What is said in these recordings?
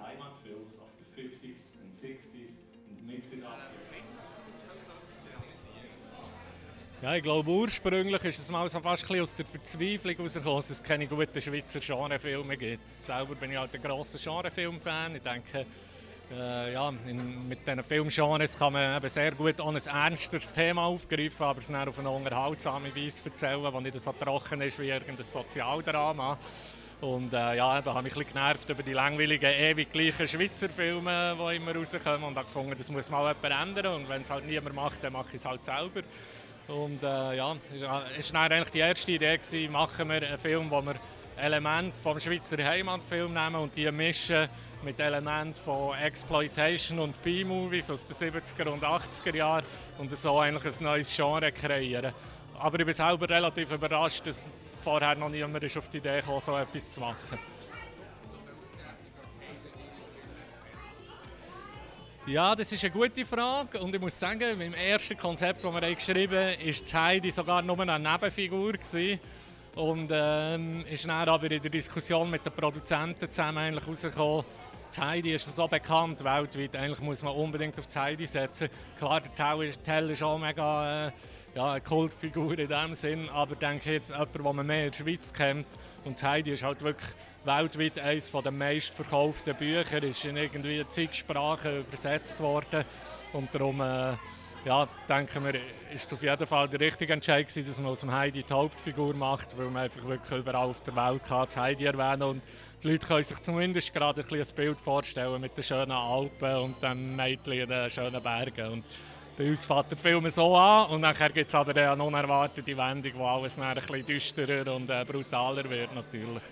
Heimatfilms of the 50s and 60s and mix it up. Ja, ich glaube, ursprünglich ist es mal so fast aus der Verzweiflung herausgekommen, dass es keine guten Schweizer Genrefilme gibt. Selber bin ich halt ein grosser Genrefilm-Fan. Ich denke, äh, ja, in, mit diesen Filmgenres kann man eben sehr gut auch ein ernsteres Thema aufgreifen, aber es dann auf eine unterhaltsame Weise erzählen, das nicht so trocken ist wie irgendein Sozialdrama. Und äh, ja, da habe ich ein bisschen genervt über die langweiligen, ewig gleichen Schweizer Filme, die immer rauskommen. Und habe gefunden, das muss mal jemand ändern. Und wenn es halt niemand macht, dann mache ich es halt selber. Und äh, ja, es war eigentlich die erste Idee, gewesen, machen wir einen Film, wo wir Elemente vom Schweizer Heimatfilm nehmen und die mischen mit Elementen von Exploitation und B-Movies aus den 70er und 80er Jahren und so eigentlich ein neues Genre kreieren. Aber ich bin selber relativ überrascht, dass vorher noch niemand ist auf die Idee kam, so etwas zu machen. Ja, das ist eine gute Frage und ich muss sagen, im ersten Konzept, das wir geschrieben haben, war Heidi sogar nur eine Nebenfigur. Gewesen. Und ähm, ist dann aber in der Diskussion mit den Produzenten zusammen eigentlich rausgekommen, die Heidi ist so bekannt weltweit, eigentlich muss man unbedingt auf die Heidi setzen. Klar, der Tell ist auch mega... Äh, ja, eine Kultfigur in dem Sinn, aber ich denke jetzt jemand, den man mehr in der Schweiz kennt. Und Heidi ist halt wirklich weltweit eines der meistverkauften Bücher, ist in irgendwie zig Sprachen übersetzt worden. Und darum äh, ja, denken wir, ist es auf jeden Fall der richtige Entscheid gewesen, dass man aus dem Heidi die Hauptfigur macht, weil man einfach wirklich überall auf der Welt kann das Heidi erwähnen und die Leute können sich zumindest gerade ein, ein Bild vorstellen mit den schönen Alpen und dem Mädchen in den schönen Bergen. Und bei uns fährt der Film so an und nachher gibt es aber eine unerwartete Wendung, wo alles ein bisschen düsterer und äh, brutaler wird natürlich.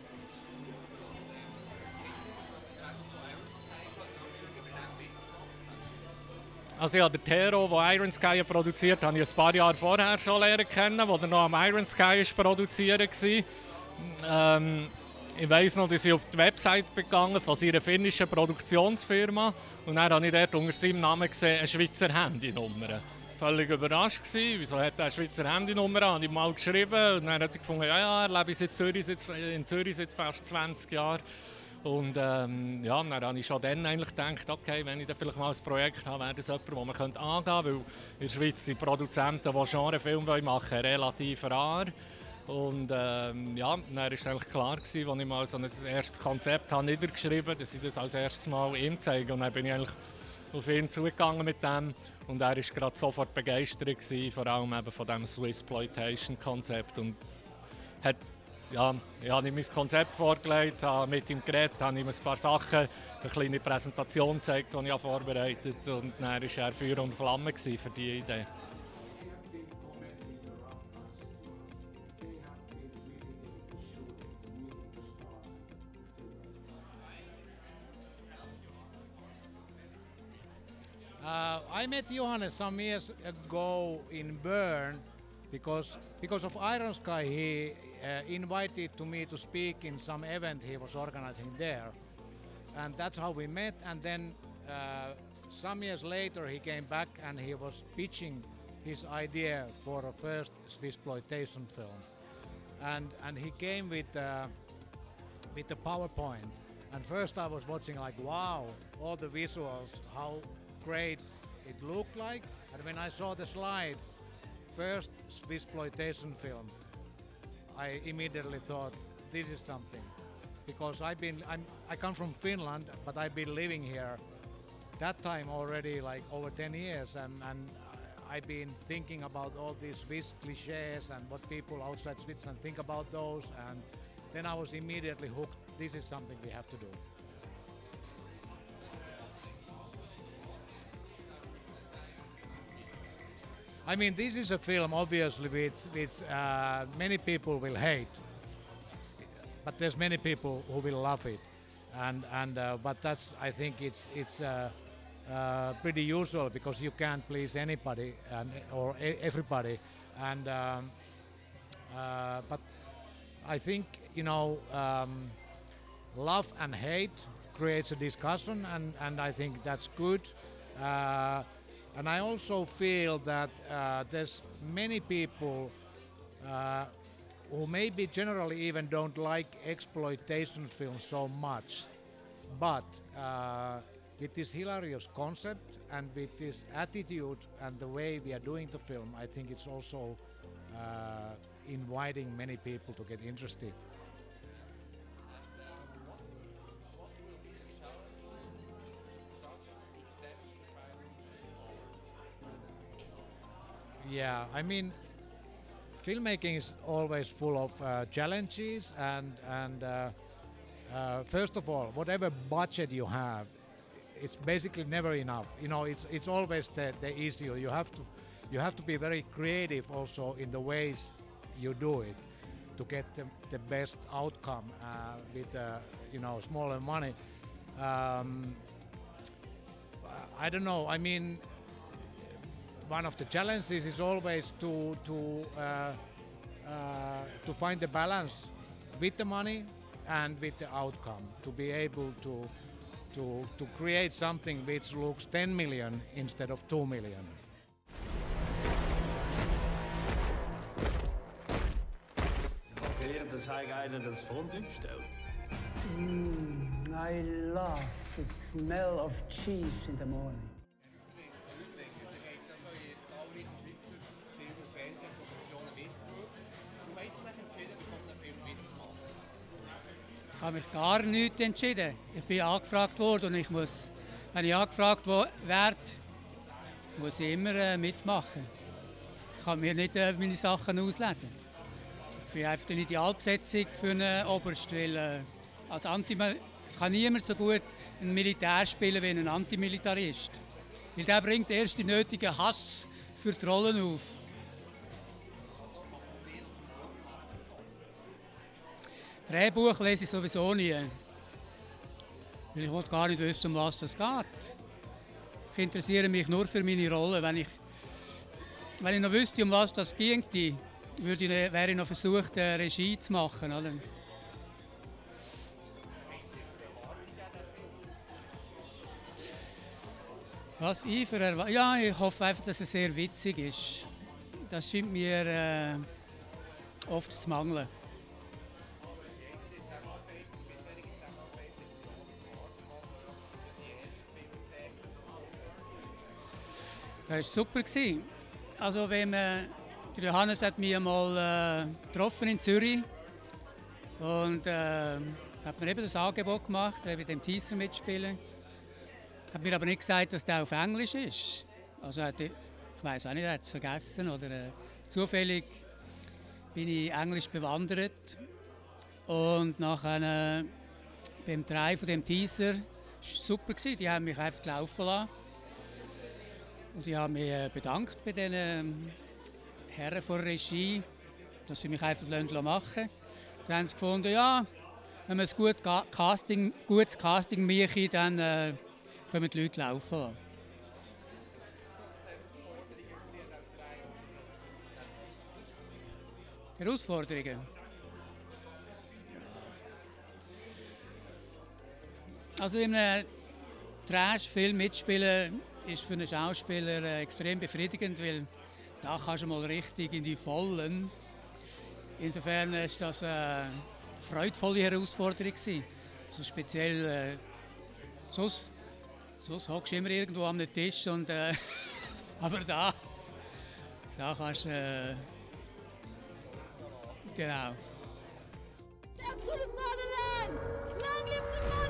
Also ja, der Tero, der Iron Sky produziert, habe ich ein paar Jahre vorher schon lernen kennen, wo er noch am Iron Sky ist war. Ähm, ich weiss noch, dass ich auf die Website gegangen von seiner finnischen Produktionsfirma und dann habe ich dort unter seinem Namen gesehen eine Schweizer Handynummer. Völlig überrascht gewesen, wieso hat er eine Schweizer Handynummer? Habe ich mal geschrieben und dann habe ich gefunden, ja, ja, er lebt in Zürich, in Zürich seit fast 20 Jahren. Und ähm, ja, dann habe ich schon dann eigentlich gedacht, okay, wenn ich dann vielleicht mal ein Projekt habe, wäre das jemand, das man angehen könnte, weil in der Schweiz sind Produzenten, die Genrefilme machen relativ rar. Und ähm, ja, dann war eigentlich klar, gewesen, als ich mal so ein erstes Konzept habe niedergeschrieben habe, dass ich das als erstes Mal ihm zeige. Und dann bin ich eigentlich auf ihn zugegangen mit dem und er war gerade sofort begeistert, gewesen, vor allem eben von diesem Swissploitation-Konzept. Und hat, ja, ich habe ihm mein Konzept vorgelegt, habe mit ihm geredet, habe ihm ein paar Sachen, eine kleine Präsentation gezeigt, die ich vorbereitet habe. Und dann war er Feuer und Flamme für diese Idee. I met Johannes some years ago in Bern because because of Iron Sky he uh, invited to me to speak in some event he was organizing there, and that's how we met. And then uh, some years later he came back and he was pitching his idea for a first exploitation film, and and he came with uh, with the PowerPoint. And first I was watching like wow, all the visuals, how great it looked like. And when I saw the slide, first Swiss exploitation film, I immediately thought this is something because I've been I'm, I come from Finland, but I've been living here that time already like over 10 years, and, and I've been thinking about all these Swiss cliches and what people outside Switzerland think about those, and then I was immediately hooked. This is something we have to do. I mean, this is a film, obviously, which, which uh, many people will hate, but there's many people who will love it, and and uh, but that's I think it's it's uh, uh pretty usual because you can't please anybody and or everybody, and um, uh, but I think you know um, love and hate creates a discussion, and and I think that's good. Uh, and I also feel that uh, there's many people uh, who maybe generally even don't like exploitation films so much. but uh, with this hilarious concept and with this attitude and the way we are doing the film, I think it's also uh, inviting many people to get interested. Yeah, I mean, filmmaking is always full of uh, challenges, and and uh, uh, first of all, whatever budget you have, it's basically never enough. You know, it's it's always the, the issue. You have to you have to be very creative also in the ways you do it to get the, the best outcome uh, with uh, you know smaller money. Um, I don't know. I mean, one of the challenges is always to to uh, uh, to find the balance with the money and with the outcome to be able to to to create something which looks 10 million instead of 2 million. Gehört, dass einer das Fondue bestellt? Mm, I love the smell of cheese in the morning. Habe mich gar nicht entschieden. Ich bin angefragt worden und ich muss, wenn ich angefragt werde, muss ich immer äh, mitmachen. Ich kann mir nicht äh, meine Sachen auslesen. Ich bin einfach eine Idealbesetzung für einen Oberst, weil äh, als es kann niemand so gut ein Militär spielen wie ein Antimilitarist. Weil der bringt erst den nötigen Hass für die Rollen auf. Drehbuch lese ich sowieso nie. Weil ich will gar nicht wissen, um was es geht. Ich interessiere mich nur für meine Rolle. Wenn ich, wenn ich noch wüsste, um was das ging, würde ich, wäre ich noch versucht, eine Regie zu machen. Oder? Was ich für Erwa Ja, ich hoffe einfach, dass es sehr witzig ist. Das scheint mir äh, oft zu mangeln. Das war super. Also wenn man, der Johannes hat mich einmal äh, getroffen in Zürich und äh, hat mir eben das Angebot gemacht, bei dem Teaser mitspielen. Hat mir aber nicht gesagt, dass der auf Englisch ist. Also hat, ich weiß auch nicht, er hat es vergessen oder äh, zufällig bin ich Englisch bewandert und nachher äh, beim Drei von dem Teaser super gewesen. Die haben mich einfach laufen lassen. Und ich habe mich äh, bedankt bei den ähm, Herren von der Regie, dass sie mich einfach machen lassen. Dann haben sie gefunden, ja, wenn man ein gut Casting, gutes Casting mache, dann äh, können die Leute laufen. Herausforderungen? Also in einem Trash-Film mitspielen ist für einen Schauspieler äh, extrem befriedigend, weil da kannst du mal richtig in die Vollen. Insofern ist das eine freudvolle Herausforderung. So speziell, äh, sonst, hockst du immer irgendwo am Tisch und äh, aber da, da kannst du äh, genau. Up to the fatherland! Long live the fatherland!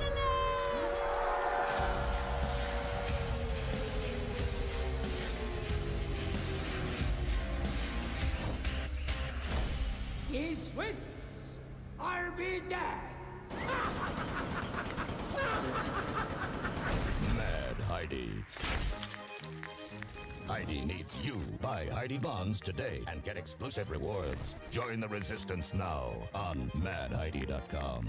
He's Swiss, I'll be dead. Mad Heidi. Heidi needs you. Buy Heidi Bonds today and get exclusive rewards. Join the resistance now on madheidi.com.